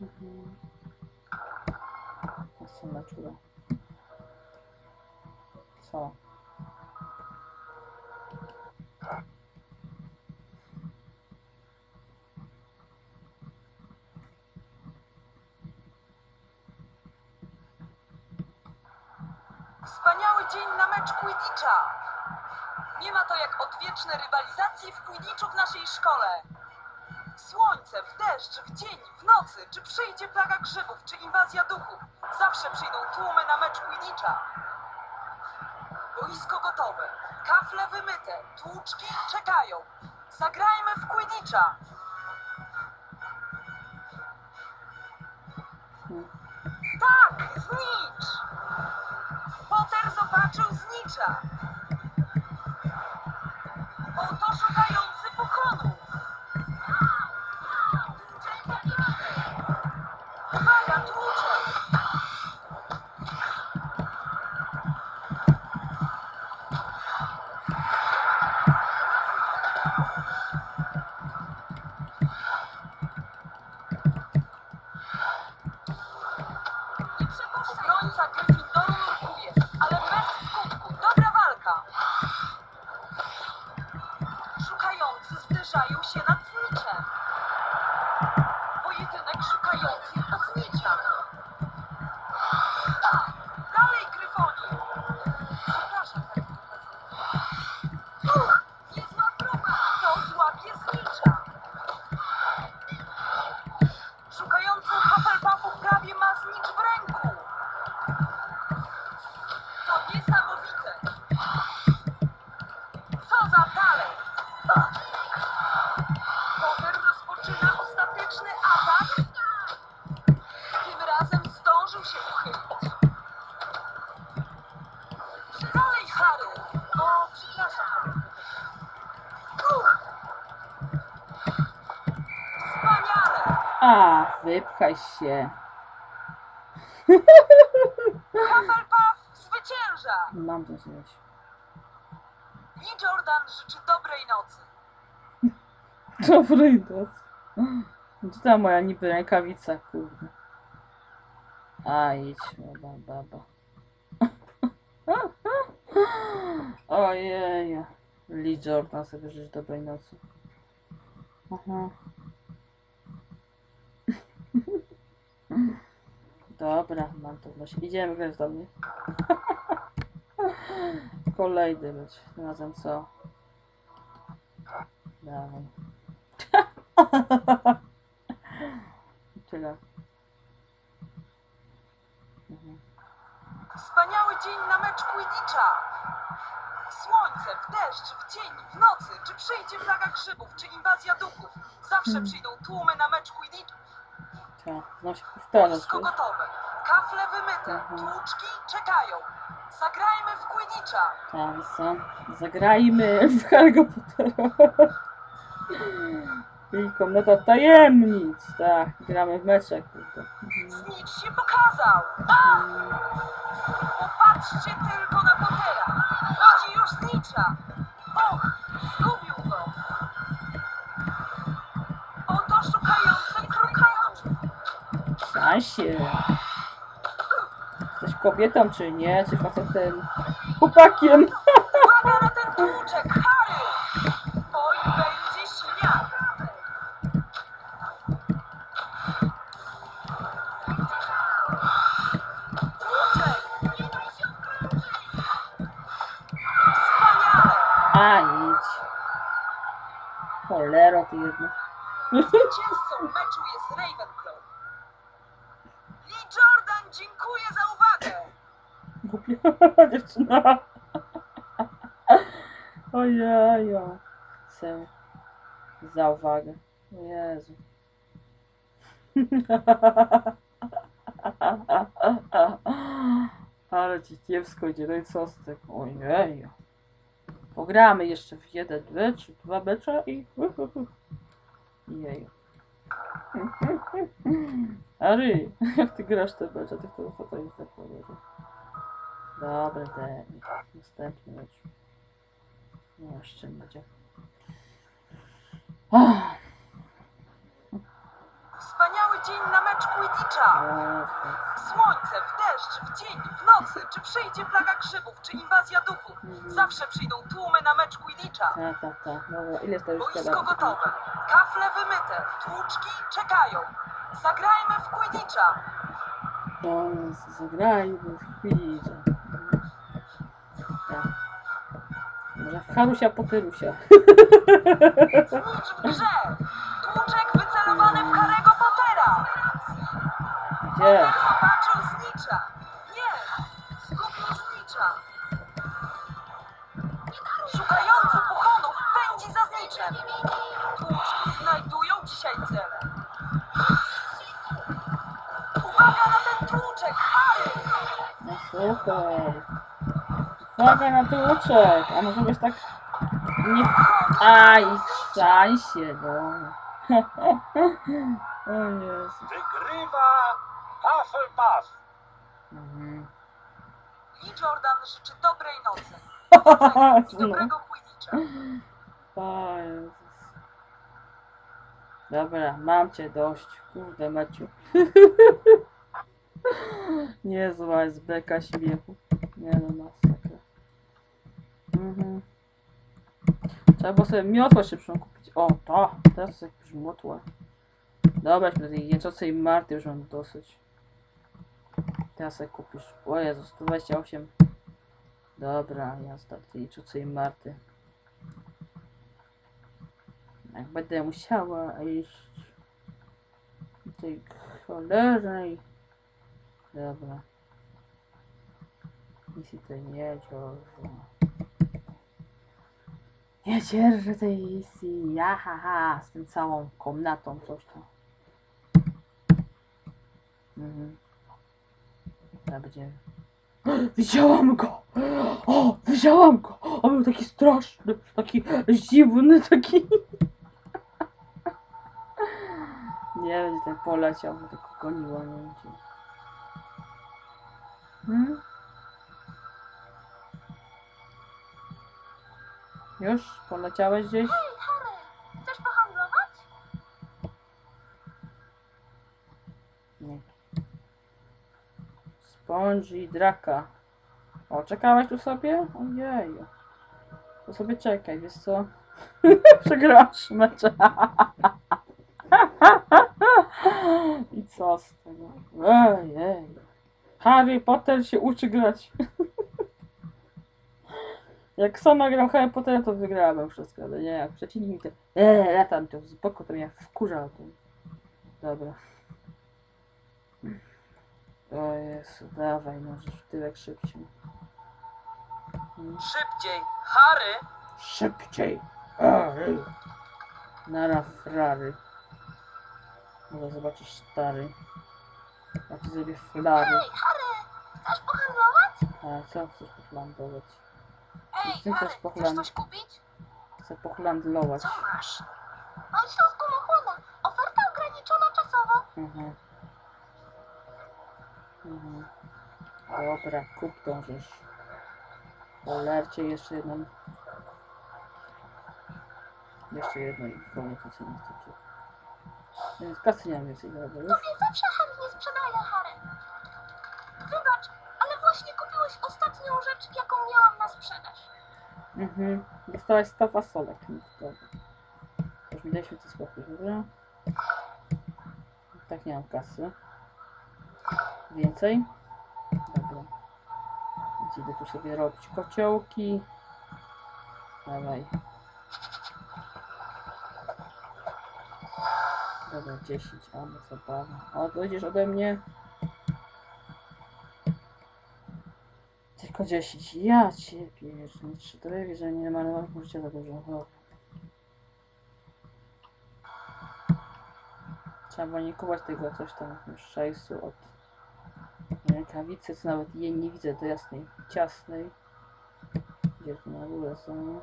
Mhm. Co? Wspaniały dzień na mecz Quidditcha! Nie ma to jak odwieczne rywalizacje w Quidditchu w naszej szkole. Słońce, w deszcz, w dzień, w nocy, czy przyjdzie plaga grzybów, czy inwazja duchów, zawsze przyjdą tłumy na mecz Quidditcha. Boisko gotowe, kafle wymyte, tłuczki czekają. Zagrajmy w Quidditcha! Tak, znicz! Potter zobaczył znicza. Oto szukający A, wypchaj się. Hufflepuff zwycięża! Mam to zjeść. Lee Jordan życzy dobrej nocy. Dobry noc. Gdzie ta moja niby rękawica, kurde. A, idź, baba, baba. Ojej. Lee Jordan sobie życzy dobrej nocy. Aha. Dobra, mam to w nosie. Idziemy grać do mnie. Kolejny być. Tym razem co? Dawaj. Tyle. Mhm. Wspaniały dzień na mecz Quidditcha. Słońce, w deszcz, w dzień, w nocy. Czy przyjdzie plaga grzybów, czy inwazja duchów. Zawsze Hmm. przyjdą tłumy na mecz Quidditcha. Się powtarza. Boisko gotowe. Kafle wymyte. Mhm. Tłuczki czekają. Zagrajmy w Quidditcha. Wiesz co? Zagrajmy w Harry Pottera. I komnata tajemnic. Tak, gramy w mecze, kurde. Mhm. Znicz się pokazał. A! Popatrzcie tylko na Pottera. Chodzi już znicza. Och, zgubił go. Oto szukający krukają. Szasie. Jesteś kobietą, czy nie? Czy facetem? Chłopakiem. Uwaga na ten tłuczek, Harry! Oj, będzie śmiał. Tłuczek! Wspaniale! A, idź. Cholero, ty jedno. Zwycięzcą meczu jest Ravenclaw. Lee Jordan, dziękuję za uwagę! Głupia dziewczyna. Ojejo. Chcę za uwagę. Jezu. Ale ci kiepsko idzie, no i co z tym? Ojejo. Pogramy jeszcze w jeden mecz, dwa mecze i... Jeju. Ary, jak ty grasz te mecze, tych to, to, jest tak powiedział. Dobra, ten następny mecz. No, jeszcze będzie. Ah. w dzień na mecz Quidditcha? O, Słońce, w deszcz, w dzień, w nocy, czy przyjdzie plaga grzybów, czy inwazja duchów? Mhm. Zawsze przyjdą tłumy na mecz Quidditcha. Ta, ta, ta. Dobra, ile to już Boisko gotowe, kafle wymyte, tłuczki czekają. Zagrajmy w Quidditcha. No, zagrajmy w Quidditcha. Tak. Może Harusia Potterusia. Znicz w grze. Tłuczek wycelowany w Harry'ego Pottera. Gdzie? Zobaczył znicza. Nie, zgubił znicza. Szukający puchonów pędzi za zniczem. Tłuczki znajdują dzisiaj cele. Uwaga na ten tłuczek, Harry! No super. Uwaga na tłuczek. A może być tak... Nie... Aj, stań się, no. o Jezu. Wygrywa Hufflepuff. Mhm. Lee Jordan życzy dobrej nocy i No. dobrego Quidditcha. O Jezus. Dobra, mam cię dość. Kurde, Maciu. Niezła jest beka śmiechu. Nie no, masakra. Mhm. Trzeba było sobie miotłę szybszą kupić. O, to! Teraz sobie jakąś miotłę. Dobra, do tej jęczącej Marty już mam dosyć. Teraz sobie kupisz. O Jezu, 128. Dobra, jazda tej jęczącej Marty. Jak będę musiała iść do tej cholernej... Dobra. Jeśli to nie dzierżę. Nie dzierżę tej Isi. Jahaha, z tym całą komnatą coś tam. Mhm. Będzie... Widziałam go! O, widziałam go! On był taki straszny, taki dziwny, taki... Nie będzie ten poleciał, bo tylko goniło, nie wiem. Hmm? Już? Poleciałeś gdzieś? Hej, Harry, chcesz pohandlować? Nie. Sponge i draka. O, czekałeś tu sobie? Ojej. To sobie czekaj, wiesz co? Przegrasz mecz. I co z tego? Ojej. Harry Potter się uczy grać. Jak sama gram Harry Pottera, to wygrałem wszystko, ale nie, jak przeciwnik to... Eee, latam to, spoko, to mnie wkurza. To... Dobra. O Jezu, dawaj, możesz tyłek szybciej. Mm, Szybciej, Harry! Szybciej! Ary. Nara frary. Może zobaczyć stary. A ty zrobię flary. Hej, Harry, chcesz pohandlować? A co chcesz pochlandować? Ej, Harry, chcesz coś kupić? Chcę pochlandlować. Co masz? Mam śląską ochłonę. Oferta ograniczona czasowo. Mhm. Mhm. Dobra, kup tą rzecz. Polercie jeszcze jedną. Jeszcze jedno i koniec. Więc kasy nie mam więcej, dobra już. Tobie zawsze chętnie sprzedaję, Harry. Ale właśnie kupiłeś ostatnią rzecz, jaką miałam na sprzedaż. Mhm. Dostałaś 100 fasolek. No to dobra. Już mi daj dobra? Tak nie mam kasy. Więcej? Dobra. Więc idę tu sobie robić kociołki. Dawaj. Dobra, 10. O, no zabawa. O, dojdziesz ode mnie? Tylko 10. Ja cię pierniczę. To wie, że nie ma życia za dużo. O. Trzeba nie kupować tego coś tam szajsu od rękawicy, co nawet jej nie widzę do jasnej, ciasnej. Gdzie tu na górę są?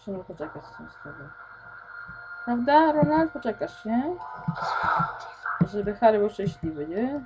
Trzeba poczekać z tą sprawą. Prawda, Ronald? Poczekasz, nie? Żeby Harry był szczęśliwy, nie?